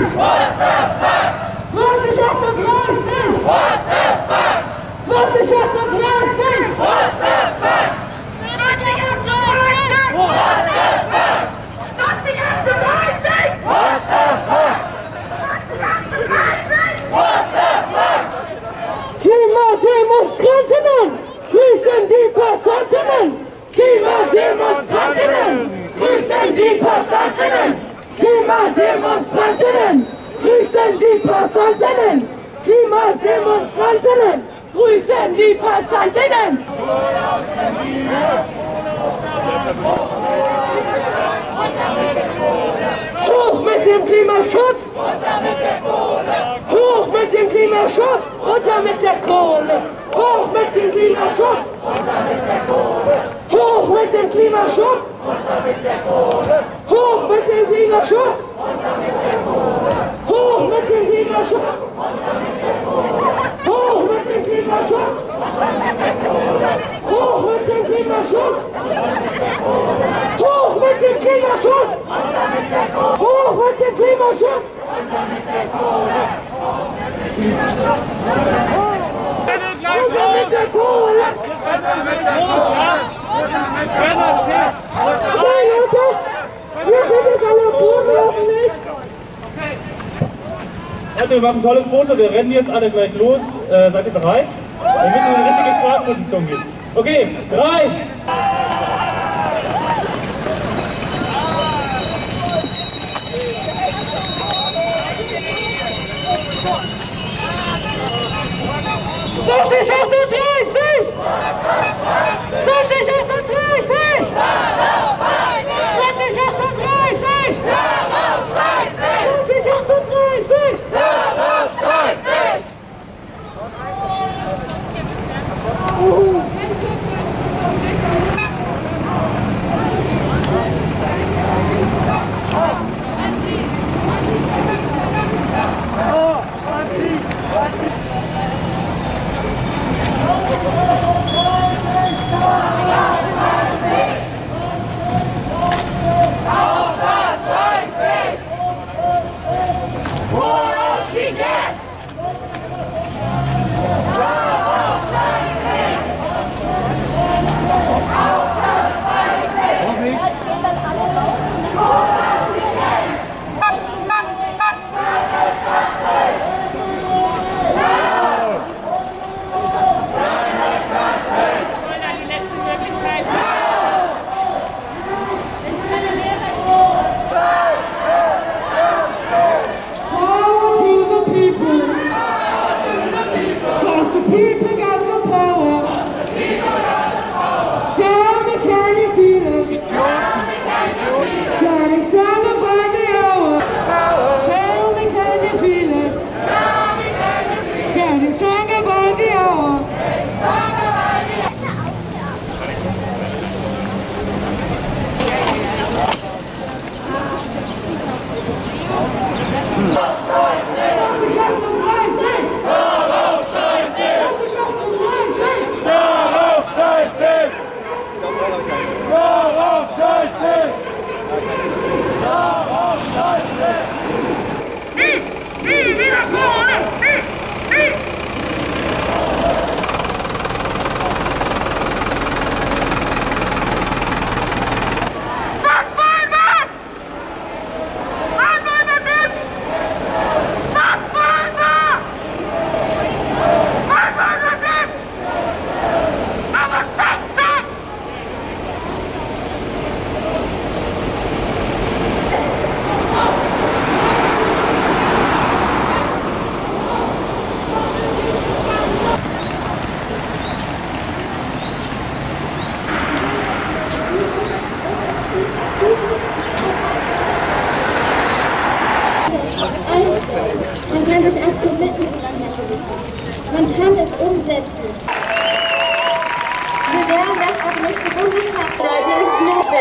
38! What the fuck? 4038! What the fuck? 4038! What the fuck? 4038! What What the fuck? 4038! Klimademonstrantinnen! Grüßen die Passantinnen! Klimademonstrantinnen! Grüßen die Passantinnen! Klimademonstrantinnen grüßen die Passantinnen. Klimademonstrantinnen grüßen die Passantinnen. Hoch mit dem Klimaschutz! Hoch mit dem Klimaschutz! Runter mit der Kohle! Hoch mit dem Klimaschutz! Hoch mit dem Klimaschutz! Hoch mit dem Klimaschutz! Hoch mit dem Klimaschutz! Hoch mit dem Klimaschutz! Hoch mit dem Klimaschutz! Hoch mit dem Klimaschutz! Hoch mit dem Klimaschutz! Runter mit der Kohle! Hey Leute, wir sind jetzt alle Boden nicht! Leute, wir machen ein tolles Foto. Wir rennen jetzt alle gleich los. Äh, seid ihr bereit? Wir müssen in eine richtige Startposition gehen. Okay, drei. Vierzig,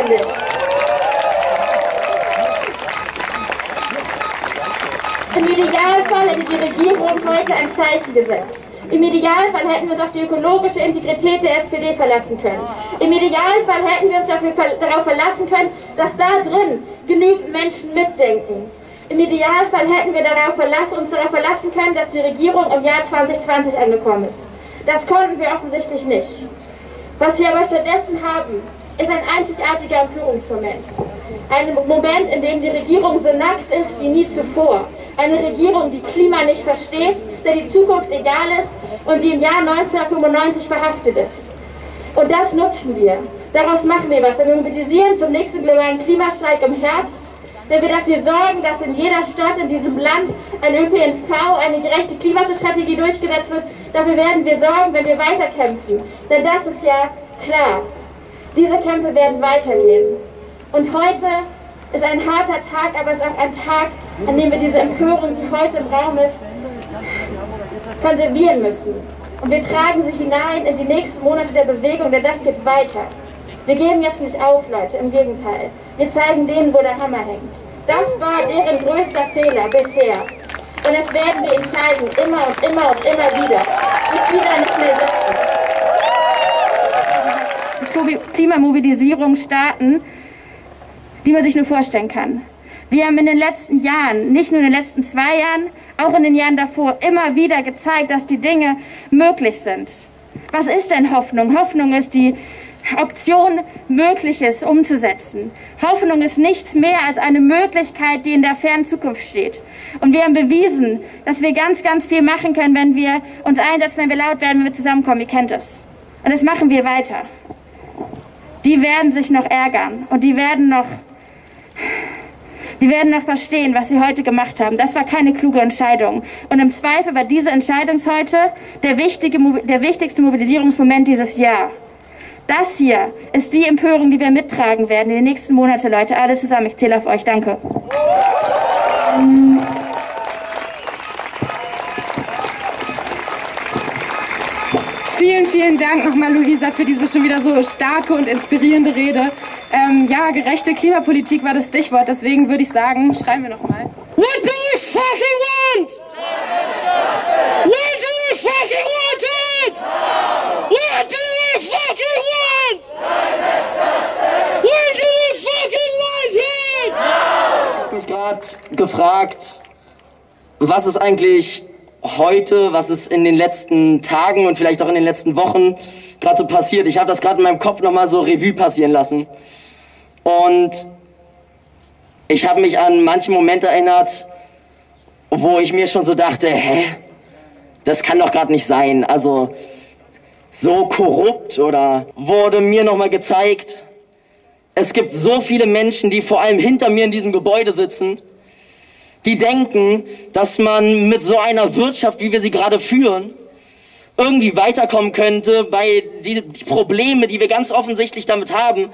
notwendig. Im Idealfall hätte die Regierung heute ein Zeichen gesetzt. Im Idealfall hätten wir uns auf die ökologische Integrität der SPD verlassen können. Im Idealfall hätten wir uns darauf verlassen können, dass da drin genügend Menschen mitdenken. Im Idealfall hätten wir darauf verlassen, uns darauf verlassen können, dass die Regierung im Jahr 2020 angekommen ist. Das konnten wir offensichtlich nicht. Was wir aber stattdessen haben, ist ein einzigartiger Empörungsmoment. Ein Moment, in dem die Regierung so nackt ist wie nie zuvor. Eine Regierung, die Klima nicht versteht, der die Zukunft egal ist und die im Jahr 1995 verhaftet ist. Und das nutzen wir. Daraus machen wir was. Wir mobilisieren zum nächsten globalen Klimastreik im Herbst wenn wir dafür sorgen, dass in jeder Stadt in diesem Land ein ÖPNV, eine gerechte Klimaschutzstrategie durchgesetzt wird. Dafür werden wir sorgen, wenn wir weiterkämpfen. Denn das ist ja klar. Diese Kämpfe werden weitergehen. Und heute ist ein harter Tag, aber es ist auch ein Tag, an dem wir diese Empörung, die heute im Raum ist, konservieren müssen. Und wir tragen sie hinein in die nächsten Monate der Bewegung, denn das geht weiter. Wir geben jetzt nicht auf, Leute, im Gegenteil. Wir zeigen denen, wo der Hammer hängt. Das war deren größter Fehler bisher. Und das werden wir ihnen zeigen, immer und immer und immer wieder. Bis wieder nicht mehr sitzen. Klimamobilisierung starten, die man sich nur vorstellen kann. Wir haben in den letzten Jahren, nicht nur in den letzten zwei Jahren, auch in den Jahren davor, immer wieder gezeigt, dass die Dinge möglich sind. Was ist denn Hoffnung? Hoffnung ist die Option, Mögliches umzusetzen. Hoffnung ist nichts mehr als eine Möglichkeit, die in der fernen Zukunft steht. Und wir haben bewiesen, dass wir ganz, ganz viel machen können, wenn wir uns einsetzen, wenn wir laut werden, wenn wir zusammenkommen. Ihr kennt es. Und das machen wir weiter. Die werden sich noch ärgern und die werden noch, die werden noch verstehen, was sie heute gemacht haben. Das war keine kluge Entscheidung. Und im Zweifel war diese Entscheidung heute der, wichtige, der wichtigste Mobilisierungsmoment dieses Jahr. Das hier ist die Empörung, die wir mittragen werden in den nächsten Monaten, Leute. Alle zusammen. Ich zähle auf euch. Danke. Vielen, vielen Dank nochmal, Luisa, für diese schon wieder so starke und inspirierende Rede. Ähm, ja, gerechte Klimapolitik war das Stichwort, deswegen würde ich sagen, schreiben wir nochmal. What do we fucking want? What do we fucking want? Gefragt, was ist eigentlich heute, was ist in den letzten Tagen und vielleicht auch in den letzten Wochen gerade so passiert. Ich habe das gerade in meinem Kopf nochmal so Revue passieren lassen. Und ich habe mich an manche Momente erinnert, wo ich mir schon so dachte, hä, das kann doch gerade nicht sein. Also so korrupt oder wurde mir nochmal gezeigt, es gibt so viele Menschen, die vor allem hinter mir in diesem Gebäude sitzen, die denken, dass man mit so einer Wirtschaft, wie wir sie gerade führen, irgendwie weiterkommen könnte bei die, die Probleme, die wir ganz offensichtlich damit haben,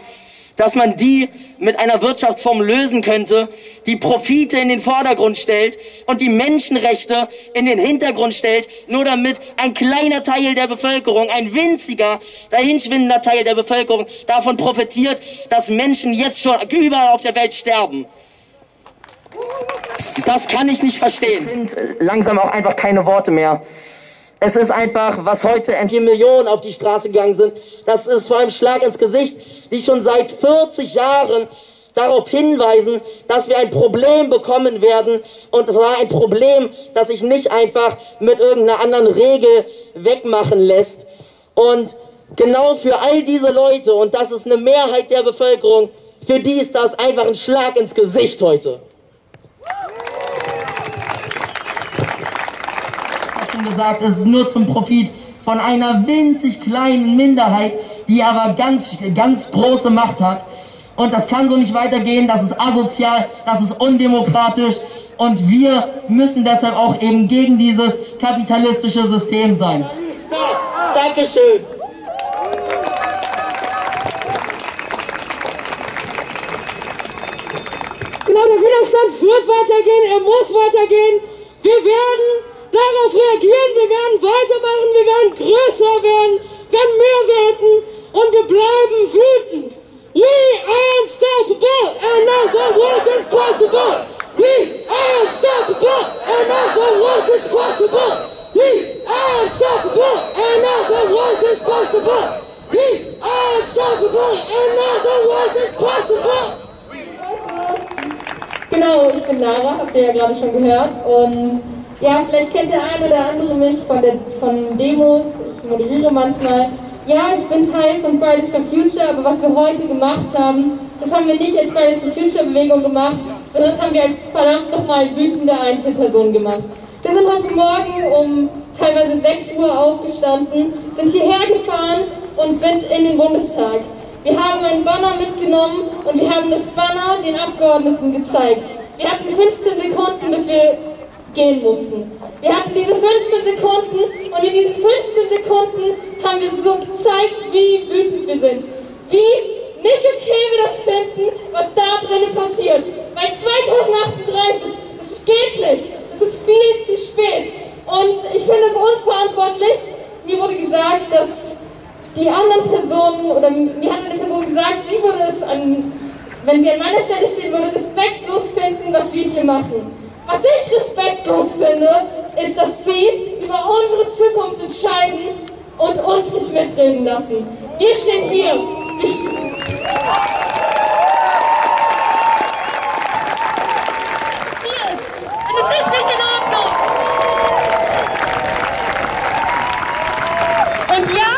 dass man die mit einer Wirtschaftsform lösen könnte, die Profite in den Vordergrund stellt und die Menschenrechte in den Hintergrund stellt, nur damit ein kleiner Teil der Bevölkerung, ein winziger, dahinschwindender Teil der Bevölkerung davon profitiert, dass Menschen jetzt schon überall auf der Welt sterben. Das kann ich nicht verstehen. Ich finde langsam auch einfach keine Worte mehr. Es ist einfach, was heute vier Millionen auf die Straße gegangen sind, das ist vor allem Schlag ins Gesicht, die schon seit 40 Jahren darauf hinweisen, dass wir ein Problem bekommen werden und zwar ein Problem, das sich nicht einfach mit irgendeiner anderen Regel wegmachen lässt. Und genau für all diese Leute, und das ist eine Mehrheit der Bevölkerung, für die ist das einfach ein Schlag ins Gesicht heute. Schon gesagt, es ist nur zum Profit von einer winzig kleinen Minderheit, die aber ganz, ganz große Macht hat. Und das kann so nicht weitergehen, das ist asozial, das ist undemokratisch und wir müssen deshalb auch eben gegen dieses kapitalistische System sein. Dankeschön. Genau, der Widerstand wird weitergehen, er muss weitergehen. Wir werden darauf reagieren, wir werden weitermachen, wir werden größer werden, werden mehr werden und wir bleiben wütend. We are unstoppable and now the world is possible. We are unstoppable and now the world is possible. We are unstoppable and now the world is possible. We are unstoppable and now the world is possible. Genau, ich bin Lara, habt ihr ja gerade schon gehört. Und ja, vielleicht kennt der eine oder andere mich von, der, von Demos. Ich moderiere manchmal. Ja, ich bin Teil von Fridays for Future, aber was wir heute gemacht haben, das haben wir nicht als Fridays for Future Bewegung gemacht, sondern das haben wir als verdammt nochmal wütende Einzelpersonen gemacht. Wir sind heute Morgen um teilweise 6 Uhr aufgestanden, sind hierher gefahren und sind in den Bundestag. Wir haben einen Banner mitgenommen und wir haben das Banner den Abgeordneten gezeigt. Wir hatten 15 Sekunden, bis wir gehen mussten. Wir hatten diese 15 Sekunden und in diesen 15 Sekunden haben wir so gezeigt, wie wütend wir sind. Wie nicht okay wir das finden, was da drinnen passiert. Weil 2038, das geht nicht. Es ist viel zu spät. Und ich finde es unverantwortlich. Mir wurde gesagt, dass die anderen Personen, oder mir hat eine Person gesagt, sie würde es an, wenn sie an meiner Stelle stehen würde, respektlos finden, was wir hier machen. Was ich respektlos finde, ist, dass sie über unsere Zukunft entscheiden und uns nicht mitreden lassen. Wir stehen hier. Wir stehen es ist nicht in Ordnung. Und ja,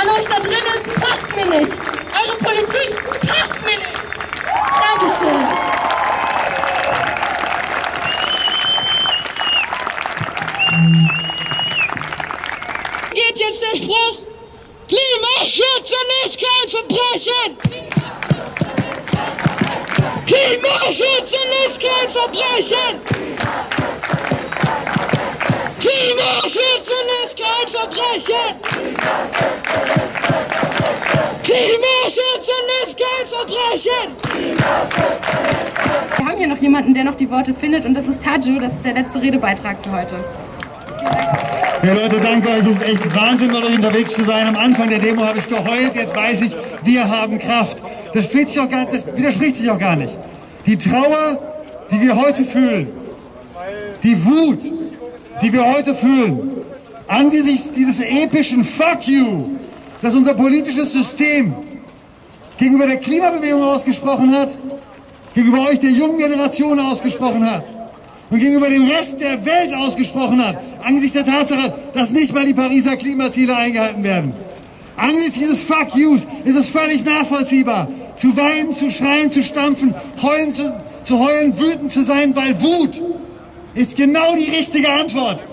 an euch da drin, es passt mir nicht. Eure Politik passt mir nicht. Dankeschön. Verbrechen! Klimaschutz ist kein Verbrechen! Klimaschutz ist kein Verbrechen! Klimaschutz ist kein Verbrechen! Wir haben hier noch jemanden, der noch die Worte findet und das ist Taju. Das ist der letzte Redebeitrag für heute. Ja Leute, danke euch. Es ist echt Wahnsinn, mit euch unterwegs zu sein. Am Anfang der Demo habe ich geheult, jetzt weiß ich, wir haben Kraft. Das, sich auch gar, das widerspricht sich auch gar nicht. Die Trauer, die wir heute fühlen, die Wut, die wir heute fühlen, angesichts dieses epischen Fuck you, das unser politisches System gegenüber der Klimabewegung ausgesprochen hat, gegenüber euch der jungen Generation ausgesprochen hat und gegenüber dem Rest der Welt ausgesprochen hat, angesichts der Tatsache, dass nicht mal die Pariser Klimaziele eingehalten werden. Angesichts dieses Fuck Yous ist es völlig nachvollziehbar, zu weinen, zu schreien, zu stampfen, heulen, zu, zu heulen, wütend zu sein, weil Wut ist genau die richtige Antwort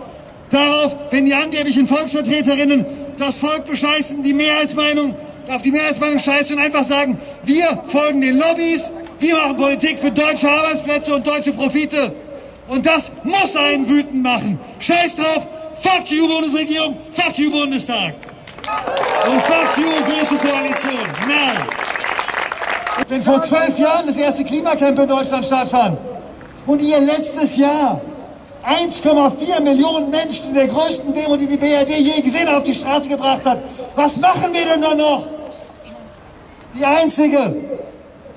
darauf, wenn die angeblichen Volksvertreterinnen das Volk bescheißen, die Mehrheitsmeinung, auf die Mehrheitsmeinung scheißen und einfach sagen, wir folgen den Lobbys, wir machen Politik für deutsche Arbeitsplätze und deutsche Profite. Und das muss einen wütend machen. Scheiß drauf, fuck you Bundesregierung, fuck you Bundestag. Und fuck you Große Koalition. Nein. Wenn vor zwölf Jahren das erste Klimacamp in Deutschland stattfand und ihr letztes Jahr 1,4 Millionen Menschen in der größten Demo, die die BRD je gesehen hat, auf die Straße gebracht hat, was machen wir denn da noch? Die einzige,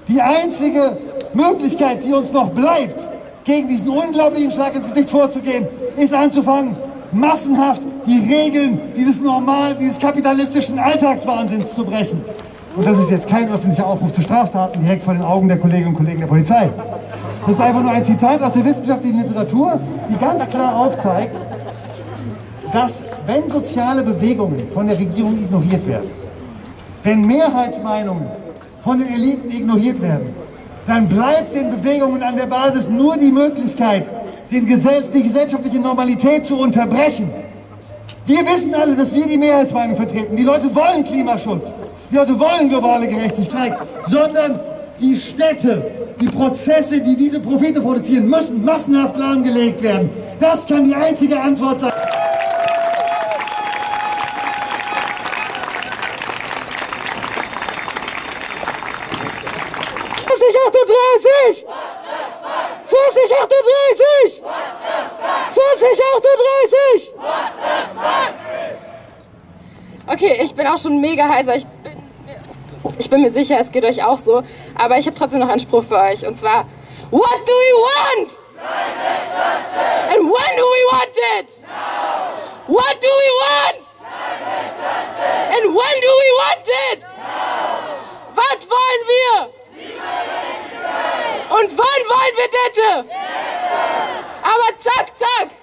die einzige Möglichkeit, die uns noch bleibt, gegen diesen unglaublichen Schlag ins Gesicht vorzugehen, ist anzufangen, massenhaft die Regeln dieses normalen, dieses kapitalistischen Alltagswahnsinns zu brechen. Und das ist jetzt kein öffentlicher Aufruf zu Straftaten direkt vor den Augen der Kolleginnen und Kollegen der Polizei. Das ist einfach nur ein Zitat aus der wissenschaftlichen Literatur, die ganz klar aufzeigt, dass wenn soziale Bewegungen von der Regierung ignoriert werden, wenn Mehrheitsmeinungen von den Eliten ignoriert werden, dann bleibt den Bewegungen an der Basis nur die Möglichkeit, den Gesell die gesellschaftliche Normalität zu unterbrechen. Wir wissen alle, dass wir die Mehrheitsmeinung vertreten. Die Leute wollen Klimaschutz. Die Leute wollen globale Gerechtigkeit. Sondern die Städte, die Prozesse, die diese Profite produzieren, müssen massenhaft lahmgelegt werden. Das kann die einzige Antwort sein. 2038! 2038! 2038! Okay, ich bin auch schon mega heiser. Ich bin, ich bin mir sicher, es geht euch auch so. Aber ich habe trotzdem noch einen Spruch für euch. Und zwar, What do we want? And when do we want it? What do we want? And when do we want it? Was wollen wir? Und wann wollen wir Dette? Yes, Aber zack, zack.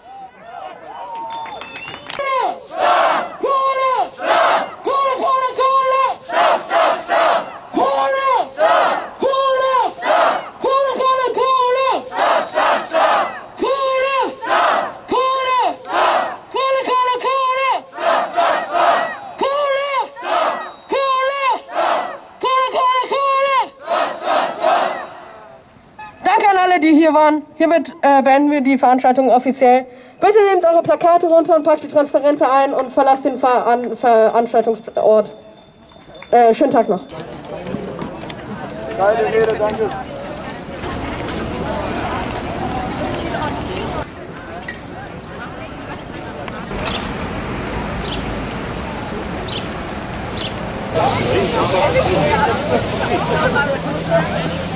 Hier waren. Hiermit äh, beenden wir die Veranstaltung offiziell. Bitte nehmt eure Plakate runter und packt die Transparente ein und verlasst den Veran Veranstaltungsort. Äh, schönen Tag noch. Geile Rede, danke. Ja.